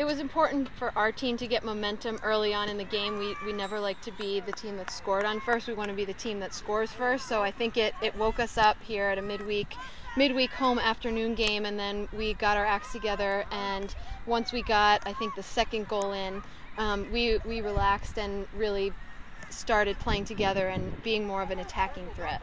it was important for our team to get momentum early on in the game. We, we never like to be the team that scored on first. We want to be the team that scores first. So I think it, it woke us up here at a midweek midweek home afternoon game and then we got our acts together and once we got I think the second goal in um, we, we relaxed and really started playing together and being more of an attacking threat.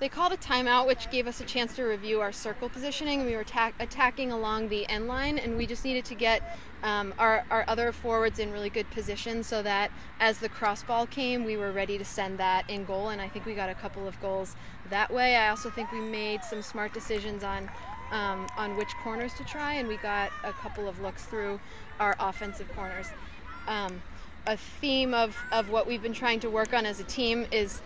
They called a timeout, which gave us a chance to review our circle positioning. We were attack- attacking along the end line, and we just needed to get um, our, our other forwards in really good position so that as the cross ball came, we were ready to send that in goal. And I think we got a couple of goals that way. I also think we made some smart decisions on um, on which corners to try, and we got a couple of looks through our offensive corners. Um, a theme of, of what we've been trying to work on as a team is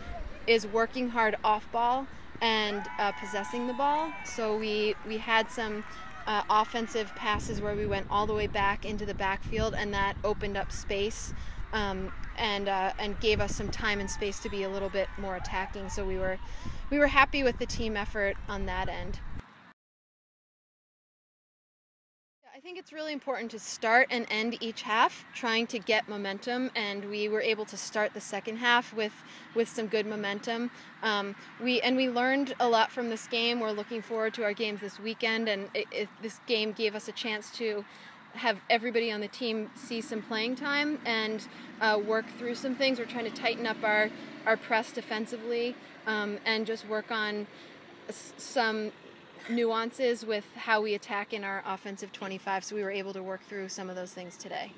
is working hard off ball and uh, possessing the ball. So we we had some uh, offensive passes where we went all the way back into the backfield, and that opened up space um, and uh, and gave us some time and space to be a little bit more attacking. So we were we were happy with the team effort on that end. I think it's really important to start and end each half trying to get momentum, and we were able to start the second half with with some good momentum. Um, we and we learned a lot from this game. We're looking forward to our games this weekend, and it, it, this game gave us a chance to have everybody on the team see some playing time and uh, work through some things. We're trying to tighten up our our press defensively um, and just work on some nuances with how we attack in our offensive 25, so we were able to work through some of those things today.